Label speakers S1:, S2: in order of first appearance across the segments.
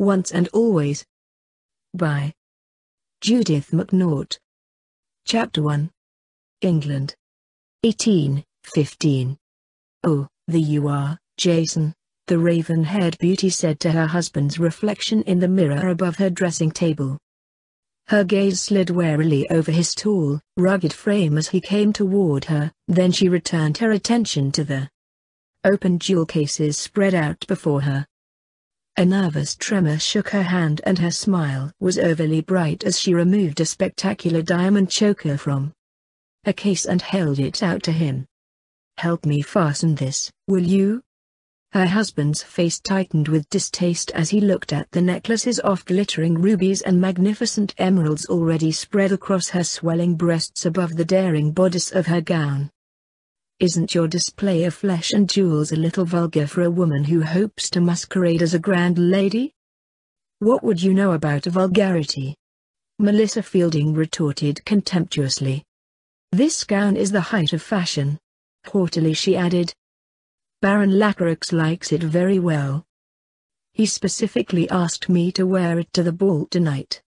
S1: Once and Always. By Judith McNaught. Chapter 1 England. 1815. Oh, the you are, Jason, the raven-haired beauty said to her husband's reflection in the mirror above her dressing table. Her gaze slid warily over his tall, rugged frame as he came toward her, then she returned her attention to the open jewel cases spread out before her. A nervous tremor shook her hand and her smile was overly bright as she removed a spectacular diamond choker from a case and held it out to him. Help me fasten this, will you? Her husband's face tightened with distaste as he looked at the necklaces of glittering rubies and magnificent emeralds already spread across her swelling breasts above the daring bodice of her gown. Isn't your display of flesh and jewels a little vulgar for a woman who hopes to masquerade as a grand lady? What would you know about vulgarity? Melissa Fielding retorted contemptuously. This gown is the height of fashion. Haughtily she added. Baron Lacroix likes it very well. He specifically asked me to wear it to the ball tonight.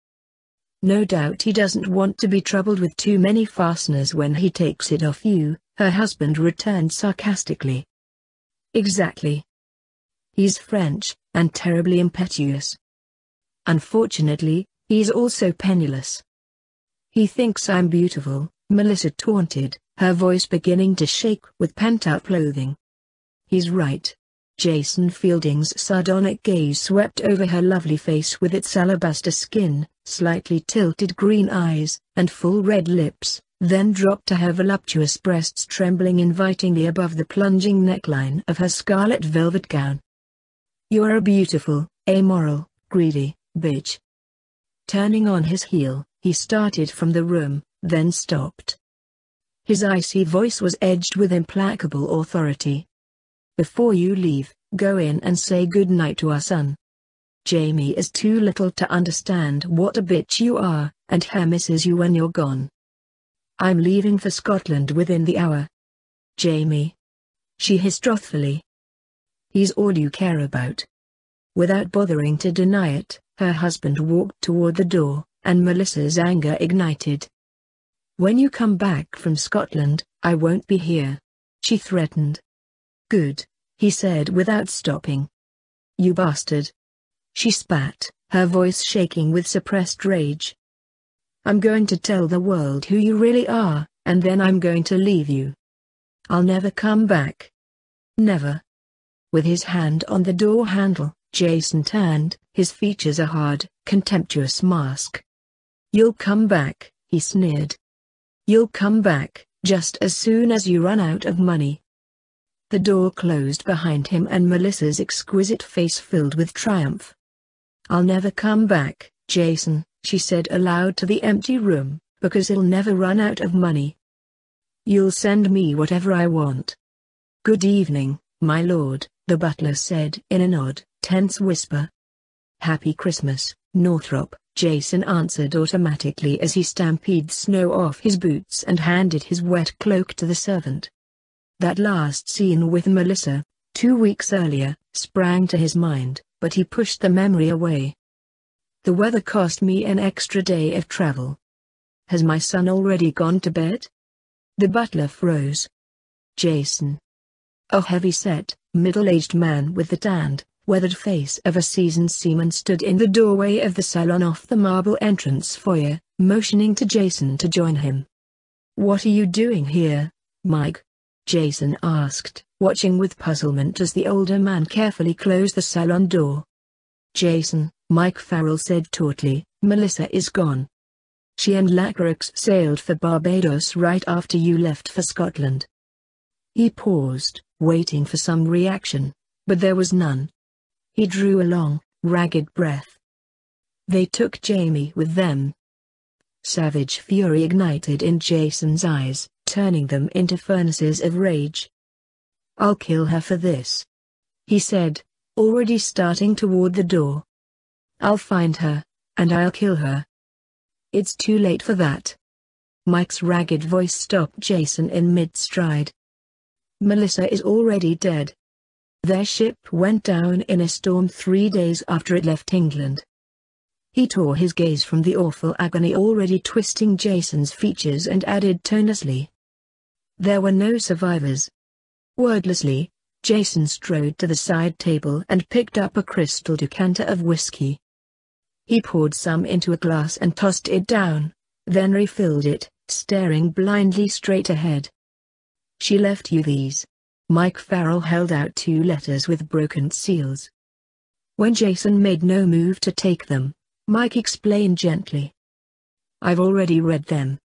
S1: No doubt he doesn't want to be troubled with too many fasteners when he takes it off you, her husband returned sarcastically. Exactly. He's French, and terribly impetuous. Unfortunately, he's also penniless. He thinks I'm beautiful, Melissa taunted, her voice beginning to shake with pent-up loathing. He's right. Jason Fielding's sardonic gaze swept over her lovely face with its alabaster skin, slightly tilted green eyes, and full red lips then dropped to her voluptuous breasts trembling invitingly above the plunging neckline of her scarlet velvet gown. You are a beautiful, amoral, greedy, bitch. Turning on his heel, he started from the room, then stopped. His icy voice was edged with implacable authority. Before you leave, go in and say good night to our son. Jamie is too little to understand what a bitch you are, and her misses you when you're gone. I'm leaving for Scotland within the hour. Jamie. She hissed wrathfully. He's all you care about. Without bothering to deny it, her husband walked toward the door, and Melissa's anger ignited. When you come back from Scotland, I won't be here. She threatened. Good, he said without stopping. You bastard. She spat, her voice shaking with suppressed rage. I'm going to tell the world who you really are, and then I'm going to leave you. I'll never come back. Never. With his hand on the door handle, Jason turned, his features a hard, contemptuous mask. You'll come back, he sneered. You'll come back, just as soon as you run out of money. The door closed behind him and Melissa's exquisite face filled with triumph. I'll never come back, Jason, she said aloud to the empty room, because he'll never run out of money. You'll send me whatever I want. Good evening, my lord, the butler said in an odd, tense whisper. Happy Christmas, Northrop, Jason answered automatically as he stampeded snow off his boots and handed his wet cloak to the servant. That last scene with Melissa, two weeks earlier, sprang to his mind, but he pushed the memory away. The weather cost me an extra day of travel. Has my son already gone to bed? The butler froze. Jason. A heavy-set, middle-aged man with the tanned, weathered face of a seasoned seaman stood in the doorway of the salon off the marble entrance foyer, motioning to Jason to join him. What are you doing here, Mike? Jason asked, watching with puzzlement as the older man carefully closed the salon door. Jason, Mike Farrell said tautly, Melissa is gone. She and Lacroix sailed for Barbados right after you left for Scotland. He paused, waiting for some reaction, but there was none. He drew a long, ragged breath. They took Jamie with them. Savage fury ignited in Jason's eyes, turning them into furnaces of rage. I'll kill her for this. He said, already starting toward the door. I'll find her, and I'll kill her. It's too late for that. Mike's ragged voice stopped Jason in mid-stride. Melissa is already dead. Their ship went down in a storm three days after it left England. He tore his gaze from the awful agony already twisting Jason's features and added tonelessly. There were no survivors. Wordlessly, Jason strode to the side table and picked up a crystal decanter of whiskey. He poured some into a glass and tossed it down, then refilled it, staring blindly straight ahead. She left you these. Mike Farrell held out two letters with broken seals. When Jason made no move to take them, Mike explained gently. I've already read them.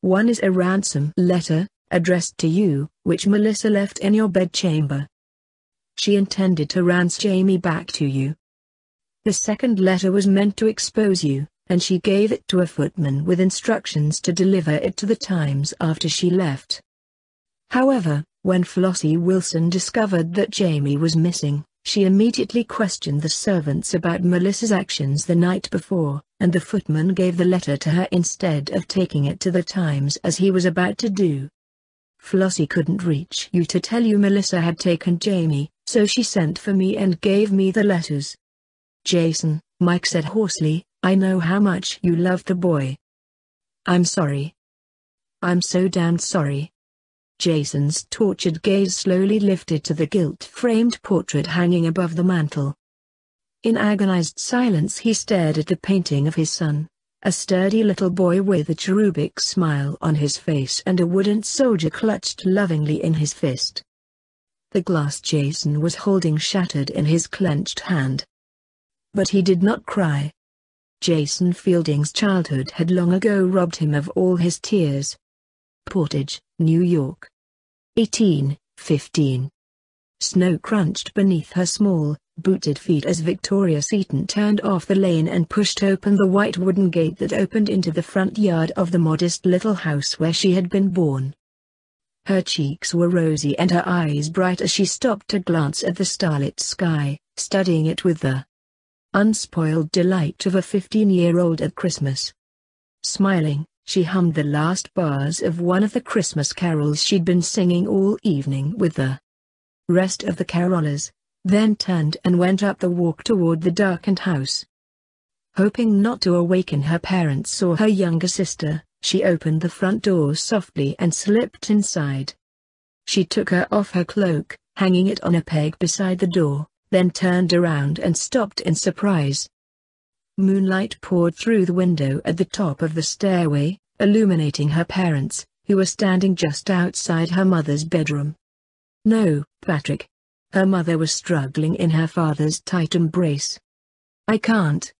S1: One is a ransom letter, addressed to you, which Melissa left in your bedchamber. She intended to ransom Jamie back to you. The second letter was meant to expose you, and she gave it to a footman with instructions to deliver it to the Times after she left. However, when Flossie Wilson discovered that Jamie was missing, she immediately questioned the servants about Melissa's actions the night before, and the footman gave the letter to her instead of taking it to the Times as he was about to do. Flossie couldn't reach you to tell you Melissa had taken Jamie, so she sent for me and gave me the letters. Jason, Mike said hoarsely, I know how much you love the boy. I'm sorry. I'm so damned sorry. Jason's tortured gaze slowly lifted to the gilt-framed portrait hanging above the mantel. In agonized silence he stared at the painting of his son, a sturdy little boy with a cherubic smile on his face and a wooden soldier clutched lovingly in his fist. The glass Jason was holding shattered in his clenched hand. But he did not cry. Jason Fielding's childhood had long ago robbed him of all his tears. Portage, New York. 1815. Snow crunched beneath her small, booted feet as Victoria Seaton turned off the lane and pushed open the white wooden gate that opened into the front yard of the modest little house where she had been born. Her cheeks were rosy and her eyes bright as she stopped to glance at the starlit sky, studying it with the unspoiled delight of a 15-year-old at Christmas. Smiling, she hummed the last bars of one of the Christmas carols she'd been singing all evening with the rest of the carolers, then turned and went up the walk toward the darkened house. Hoping not to awaken her parents or her younger sister, she opened the front door softly and slipped inside. She took her off her cloak, hanging it on a peg beside the door, then turned around and stopped in surprise. Moonlight poured through the window at the top of the stairway, illuminating her parents, who were standing just outside her mother's bedroom. No, Patrick. Her mother was struggling in her father's tight embrace. I can't.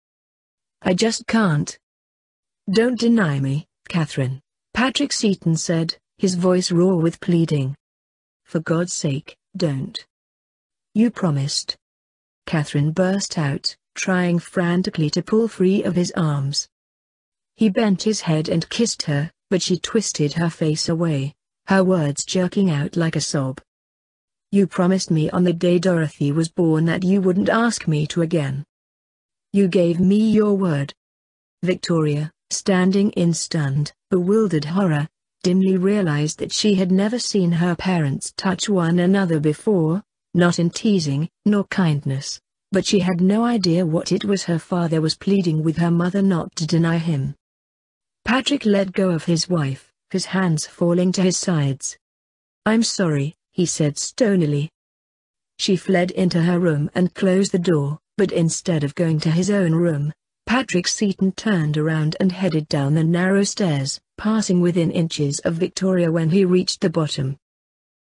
S1: I just can't. Don't deny me, Catherine, Patrick Seaton said, his voice raw with pleading. For God's sake, don't. You promised. Catherine burst out, trying frantically to pull free of his arms. He bent his head and kissed her, but she twisted her face away, her words jerking out like a sob. You promised me on the day Dorothy was born that you wouldn't ask me to again. You gave me your word. Victoria, standing in stunned, bewildered horror, dimly realized that she had never seen her parents touch one another before, not in teasing, nor kindness, but she had no idea what it was her father was pleading with her mother not to deny him. Patrick let go of his wife, his hands falling to his sides. I'm sorry, he said stonily. She fled into her room and closed the door, but instead of going to his own room, Patrick Seaton turned around and headed down the narrow stairs, passing within inches of Victoria when he reached the bottom.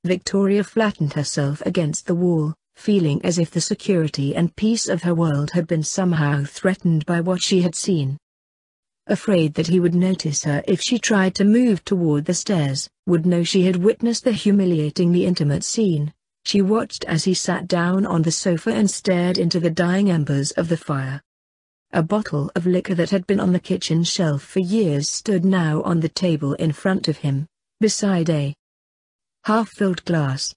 S1: Victoria flattened herself against the wall, feeling as if the security and peace of her world had been somehow threatened by what she had seen. Afraid that he would notice her if she tried to move toward the stairs, would know she had witnessed the humiliatingly intimate scene, she watched as he sat down on the sofa and stared into the dying embers of the fire. A bottle of liquor that had been on the kitchen shelf for years stood now on the table in front of him, beside a half-filled glass.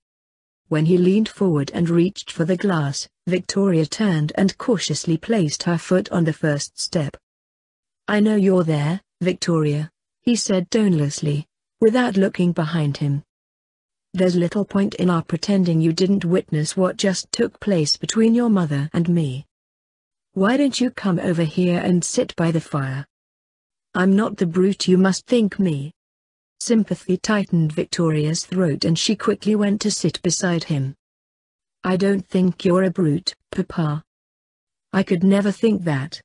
S1: When he leaned forward and reached for the glass, Victoria turned and cautiously placed her foot on the first step. I know you're there, Victoria, he said tonelessly, without looking behind him. There's little point in our pretending you didn't witness what just took place between your mother and me. Why don't you come over here and sit by the fire? I'm not the brute you must think me. Sympathy tightened Victoria's throat and she quickly went to sit beside him. I don't think you're a brute, Papa. I could never think that.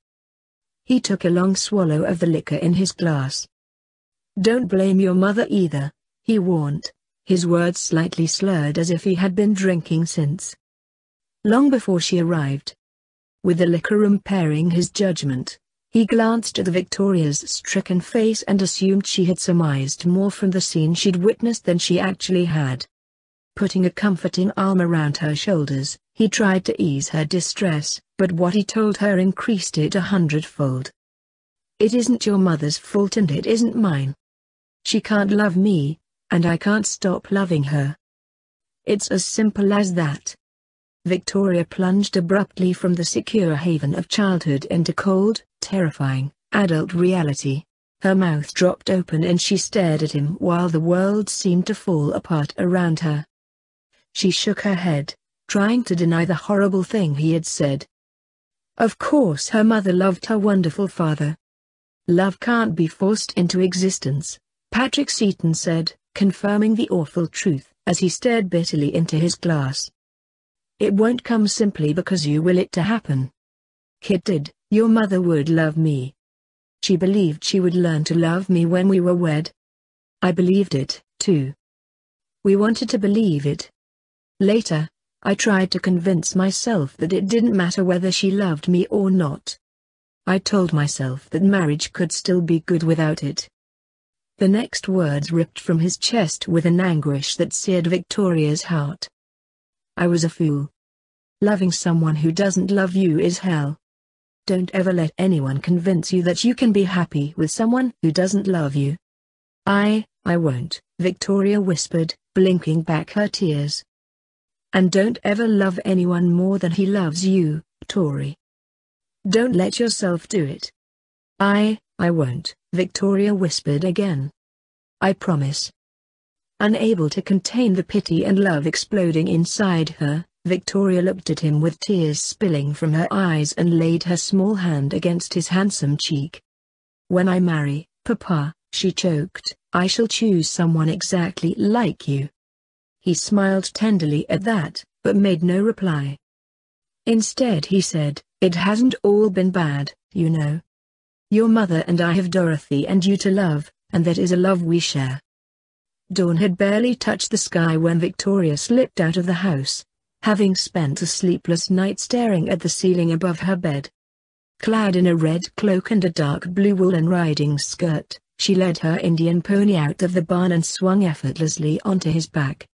S1: He took a long swallow of the liquor in his glass. Don't blame your mother either, he warned, his words slightly slurred as if he had been drinking since long before she arrived. With the liquor impairing his judgment, he glanced at the Victoria's stricken face and assumed she had surmised more from the scene she'd witnessed than she actually had. Putting a comforting arm around her shoulders, he tried to ease her distress, but what he told her increased it a hundredfold. It isn't your mother's fault and it isn't mine. She can't love me, and I can't stop loving her. It's as simple as that. Victoria plunged abruptly from the secure haven of childhood into cold, terrifying, adult reality. Her mouth dropped open and she stared at him while the world seemed to fall apart around her. She shook her head, trying to deny the horrible thing he had said. Of course her mother loved her wonderful father. Love can't be forced into existence, Patrick Seaton said, confirming the awful truth, as he stared bitterly into his glass. It won't come simply because you will it to happen. Kid did, your mother would love me. She believed she would learn to love me when we were wed. I believed it, too. We wanted to believe it. Later, I tried to convince myself that it didn't matter whether she loved me or not. I told myself that marriage could still be good without it. The next words ripped from his chest with an anguish that seared Victoria's heart. I was a fool. Loving someone who doesn't love you is hell. Don't ever let anyone convince you that you can be happy with someone who doesn't love you. I, I won't, Victoria whispered, blinking back her tears. And don't ever love anyone more than he loves you, Tori. Don't let yourself do it. I, I won't, Victoria whispered again. I promise. Unable to contain the pity and love exploding inside her, Victoria looked at him with tears spilling from her eyes and laid her small hand against his handsome cheek. When I marry, Papa, she choked, I shall choose someone exactly like you. He smiled tenderly at that, but made no reply. Instead he said, It hasn't all been bad, you know. Your mother and I have Dorothy and you to love, and that is a love we share. Dawn had barely touched the sky when Victoria slipped out of the house, having spent a sleepless night staring at the ceiling above her bed. Clad in a red cloak and a dark blue woolen riding skirt, she led her Indian pony out of the barn and swung effortlessly onto his back.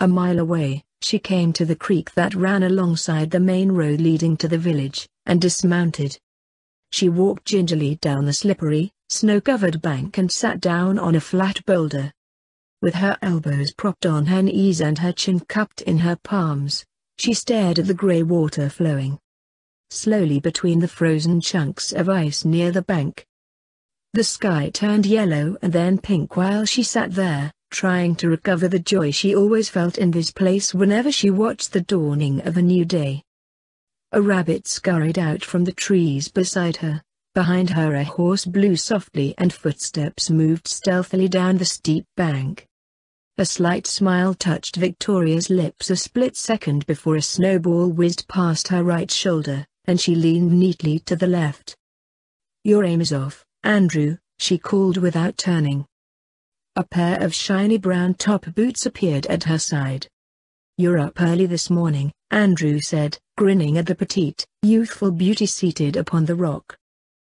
S1: A mile away, she came to the creek that ran alongside the main road leading to the village, and dismounted. She walked gingerly down the slippery, snow-covered bank and sat down on a flat boulder. With her elbows propped on her knees and her chin cupped in her palms, she stared at the grey water flowing slowly between the frozen chunks of ice near the bank. The sky turned yellow and then pink while she sat there, trying to recover the joy she always felt in this place whenever she watched the dawning of a new day. A rabbit scurried out from the trees beside her, behind her a horse blew softly and footsteps moved stealthily down the steep bank. A slight smile touched Victoria's lips a split second before a snowball whizzed past her right shoulder, and she leaned neatly to the left. Your aim is off, Andrew, she called without turning. A pair of shiny brown top boots appeared at her side. You're up early this morning, Andrew said, grinning at the petite, youthful beauty seated upon the rock.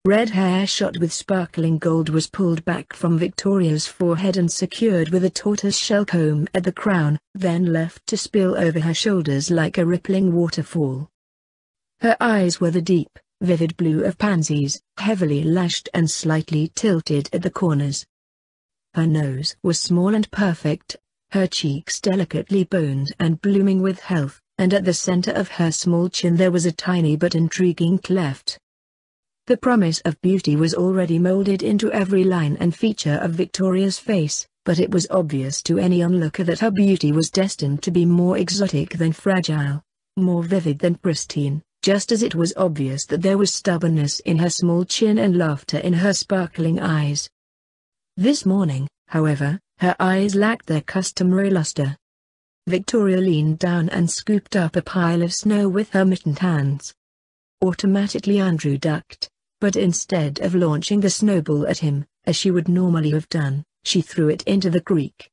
S1: Red hair shot with sparkling gold was pulled back from Victoria's forehead and secured with a tortoise-shell comb at the crown, then left to spill over her shoulders like a rippling waterfall. Her eyes were the deep, vivid blue of pansies, heavily lashed and slightly tilted at the corners. Her nose was small and perfect, her cheeks delicately boned and blooming with health, and at the center of her small chin there was a tiny but intriguing cleft. The promise of beauty was already molded into every line and feature of Victoria's face, but it was obvious to any onlooker that her beauty was destined to be more exotic than fragile, more vivid than pristine, just as it was obvious that there was stubbornness in her small chin and laughter in her sparkling eyes. This morning, however, her eyes lacked their customary luster. Victoria leaned down and scooped up a pile of snow with her mittened hands. Automatically Andrew ducked, but instead of launching the snowball at him, as she would normally have done, she threw it into the creek.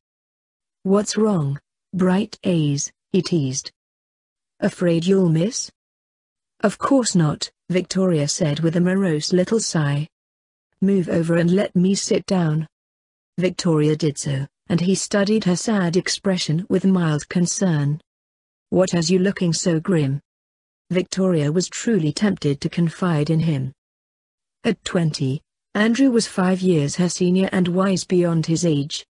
S1: What's wrong, Bright Eyes, he teased. Afraid you'll miss? Of course not, Victoria said with a morose little sigh. Move over and let me sit down. Victoria did so, and he studied her sad expression with mild concern. What has you looking so grim? Victoria was truly tempted to confide in him. At twenty, Andrew was five years her senior and wise beyond his age.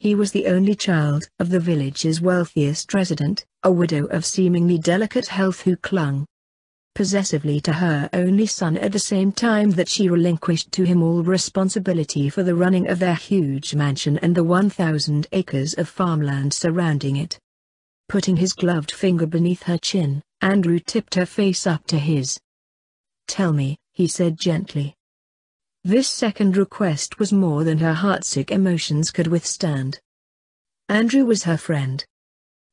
S1: He was the only child of the village's wealthiest resident, a widow of seemingly delicate health who clung possessively to her only son at the same time that she relinquished to him all responsibility for the running of their huge mansion and the 1,000 acres of farmland surrounding it. Putting his gloved finger beneath her chin, Andrew tipped her face up to his. Tell me, he said gently. This second request was more than her heartsick emotions could withstand. Andrew was her friend.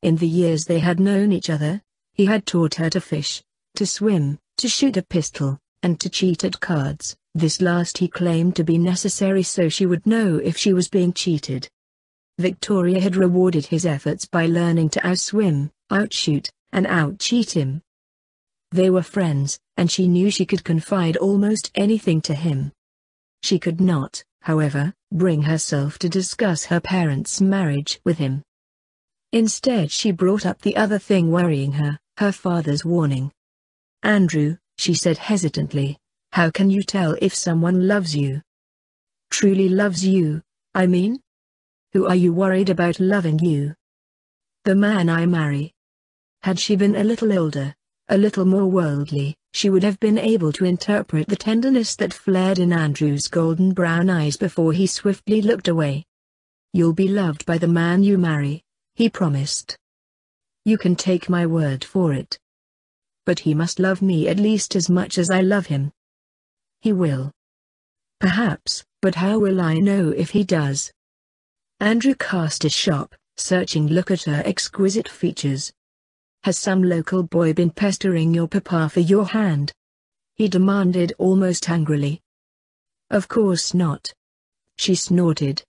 S1: In the years they had known each other, he had taught her to fish, to swim, to shoot a pistol, and to cheat at cards. This last he claimed to be necessary so she would know if she was being cheated. Victoria had rewarded his efforts by learning to outswim, outshoot, and outcheat him. They were friends, and she knew she could confide almost anything to him. She could not, however, bring herself to discuss her parents' marriage with him. Instead she brought up the other thing worrying her, her father's warning, Andrew, she said hesitantly, how can you tell if someone loves you? Truly loves you, I mean? Who are you worried about loving you? The man I marry. Had she been a little older, a little more worldly, she would have been able to interpret the tenderness that flared in Andrew's golden brown eyes before he swiftly looked away. You'll be loved by the man you marry, he promised. You can take my word for it but he must love me at least as much as I love him. He will. Perhaps, but how will I know if he does? Andrew cast a sharp, searching look at her exquisite features. Has some local boy been pestering your papa for your hand? He demanded almost angrily. Of course not. She snorted.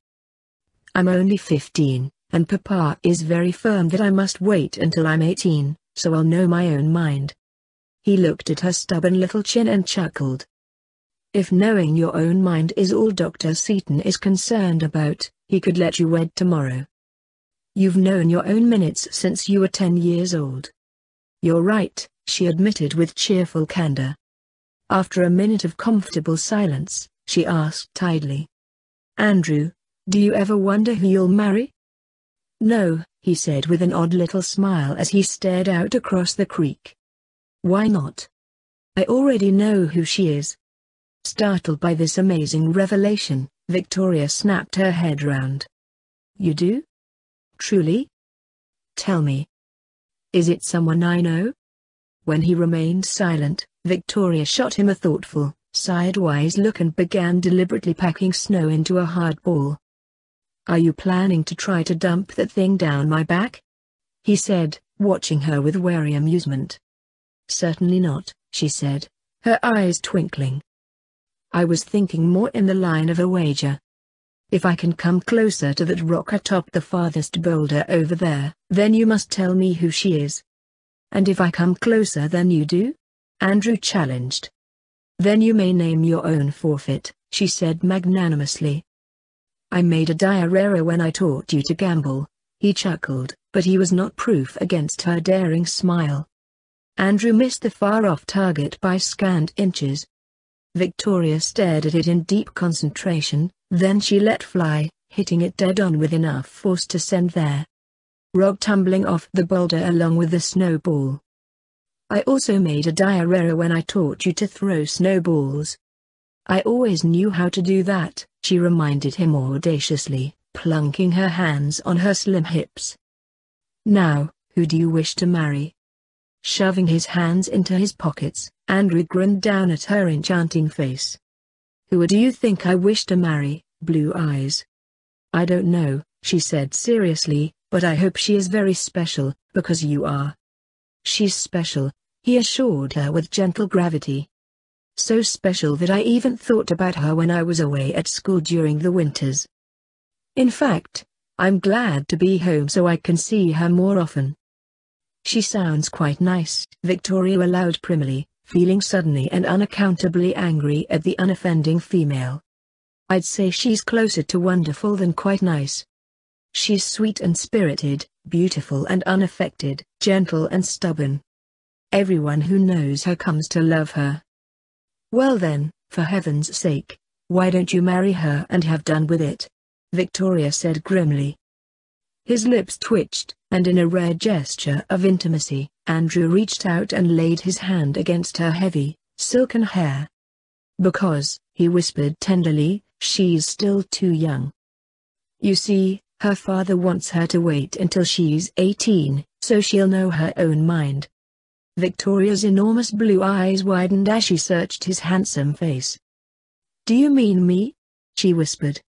S1: I'm only 15, and papa is very firm that I must wait until I'm 18, so I'll know my own mind. He looked at her stubborn little chin and chuckled. If knowing your own mind is all Dr. Seaton is concerned about, he could let you wed tomorrow. You've known your own minutes since you were ten years old. You're right, she admitted with cheerful candor. After a minute of comfortable silence, she asked tidily. Andrew, do you ever wonder who you'll marry? No, he said with an odd little smile as he stared out across the creek. Why not? I already know who she is. Startled by this amazing revelation, Victoria snapped her head round. You do? Truly? Tell me. Is it someone I know? When he remained silent, Victoria shot him a thoughtful, sidewise look and began deliberately packing snow into a hard ball. Are you planning to try to dump that thing down my back? He said, watching her with wary amusement. Certainly not, she said, her eyes twinkling. I was thinking more in the line of a wager. If I can come closer to that rock atop the farthest boulder over there, then you must tell me who she is. And if I come closer than you do? Andrew challenged. Then you may name your own forfeit, she said magnanimously. I made a dire error when I taught you to gamble, he chuckled, but he was not proof against her daring smile. Andrew missed the far-off target by scant inches. Victoria stared at it in deep concentration, then she let fly, hitting it dead-on with enough force to send their rock tumbling off the boulder along with the snowball. I also made a dire error when I taught you to throw snowballs. I always knew how to do that, she reminded him audaciously, plunking her hands on her slim hips. Now, who do you wish to marry? Shoving his hands into his pockets, Andrew grinned down at her enchanting face. Who do you think I wish to marry, Blue Eyes? I don't know, she said seriously, but I hope she is very special, because you are. She's special, he assured her with gentle gravity. So special that I even thought about her when I was away at school during the winters. In fact, I'm glad to be home so I can see her more often. She sounds quite nice, Victoria allowed primly, feeling suddenly and unaccountably angry at the unoffending female. I'd say she's closer to wonderful than quite nice. She's sweet and spirited, beautiful and unaffected, gentle and stubborn. Everyone who knows her comes to love her. Well then, for heaven's sake, why don't you marry her and have done with it? Victoria said grimly. His lips twitched, and in a rare gesture of intimacy, Andrew reached out and laid his hand against her heavy, silken hair. Because, he whispered tenderly, she's still too young. You see, her father wants her to wait until she's 18, so she'll know her own mind. Victoria's enormous blue eyes widened as she searched his handsome face. Do you mean me? She whispered.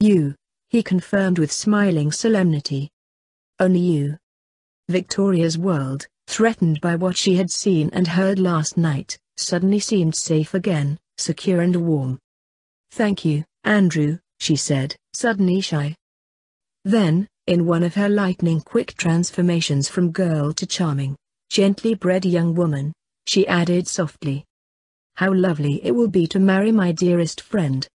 S1: You, he confirmed with smiling solemnity. Only you. Victoria's world, threatened by what she had seen and heard last night, suddenly seemed safe again, secure and warm. Thank you, Andrew, she said, suddenly shy. Then, in one of her lightning-quick transformations from girl to charming, gently bred young woman, she added softly. How lovely it will be to marry my dearest friend.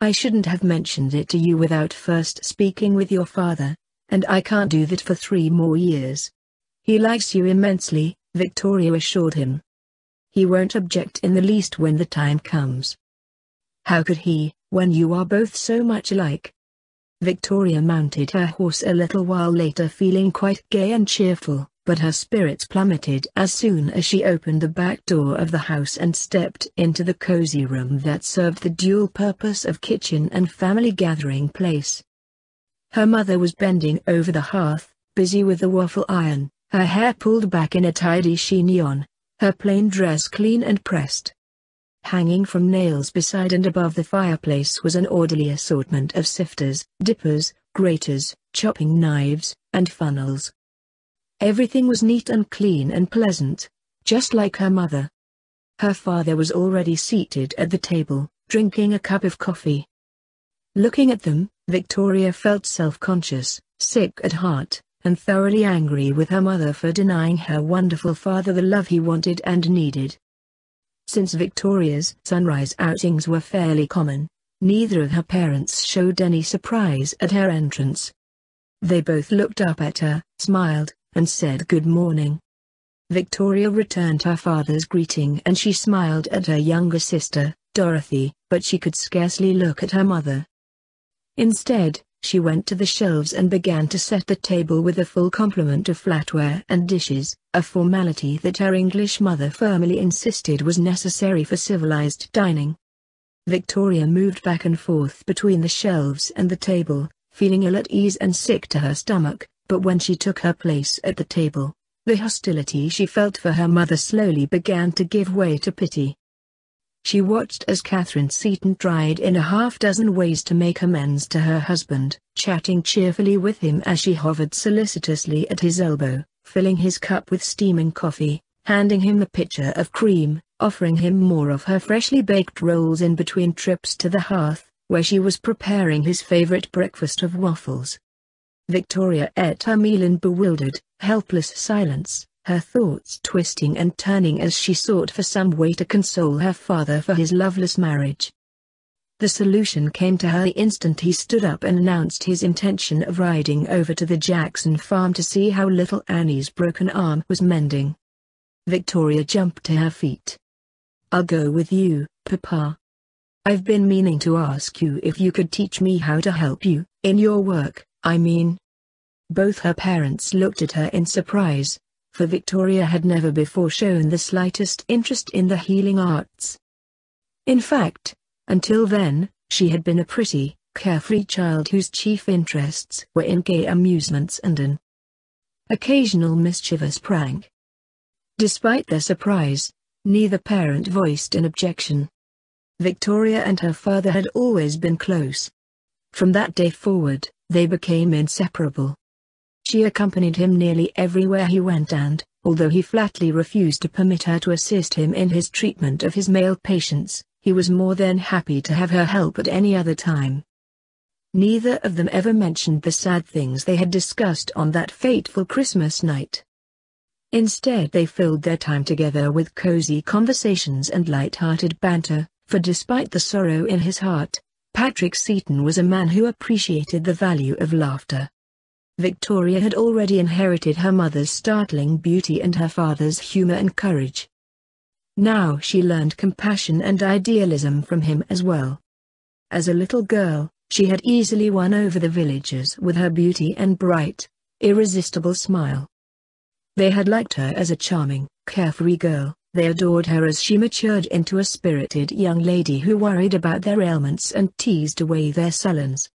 S1: I shouldn't have mentioned it to you without first speaking with your father, and I can't do that for three more years. He likes you immensely, Victoria assured him. He won't object in the least when the time comes. How could he, when you are both so much alike? Victoria mounted her horse a little while later feeling quite gay and cheerful, but her spirits plummeted as soon as she opened the back door of the house and stepped into the cozy room that served the dual purpose of kitchen and family gathering place. Her mother was bending over the hearth, busy with the waffle iron, her hair pulled back in a tidy chignon, her plain dress clean and pressed. Hanging from nails beside and above the fireplace was an orderly assortment of sifters, dippers, graters, chopping knives, and funnels. Everything was neat and clean and pleasant, just like her mother. Her father was already seated at the table, drinking a cup of coffee. Looking at them, Victoria felt self-conscious, sick at heart, and thoroughly angry with her mother for denying her wonderful father the love he wanted and needed. Since Victoria's sunrise outings were fairly common, neither of her parents showed any surprise at her entrance. They both looked up at her, smiled, and said good morning. Victoria returned her father's greeting and she smiled at her younger sister, Dorothy, but she could scarcely look at her mother. Instead, she went to the shelves and began to set the table with a full complement of flatware and dishes, a formality that her English mother firmly insisted was necessary for civilized dining. Victoria moved back and forth between the shelves and the table, feeling ill at ease and sick to her stomach, but when she took her place at the table, the hostility she felt for her mother slowly began to give way to pity. She watched as Catherine Seaton tried in a half-dozen ways to make amends to her husband, chatting cheerfully with him as she hovered solicitously at his elbow, filling his cup with steaming coffee, handing him the pitcher of cream, offering him more of her freshly baked rolls in between trips to the hearth, where she was preparing his favorite breakfast of waffles. Victoria her meal in bewildered, helpless silence her thoughts twisting and turning as she sought for some way to console her father for his loveless marriage. The solution came to her the instant he stood up and announced his intention of riding over to the Jackson farm to see how little Annie's broken arm was mending. Victoria jumped to her feet. I'll go with you, Papa. I've been meaning to ask you if you could teach me how to help you, in your work, I mean. Both her parents looked at her in surprise, for Victoria had never before shown the slightest interest in the healing arts. In fact, until then, she had been a pretty, carefree child whose chief interests were in gay amusements and an occasional mischievous prank. Despite their surprise, neither parent voiced an objection. Victoria and her father had always been close. From that day forward, they became inseparable. She accompanied him nearly everywhere he went and, although he flatly refused to permit her to assist him in his treatment of his male patients, he was more than happy to have her help at any other time. Neither of them ever mentioned the sad things they had discussed on that fateful Christmas night. Instead they filled their time together with cozy conversations and light-hearted banter, for despite the sorrow in his heart, Patrick Seaton was a man who appreciated the value of laughter. Victoria had already inherited her mother's startling beauty and her father's humor and courage. Now she learned compassion and idealism from him as well. As a little girl, she had easily won over the villagers with her beauty and bright, irresistible smile. They had liked her as a charming, carefree girl, they adored her as she matured into a spirited young lady who worried about their ailments and teased away their sullens.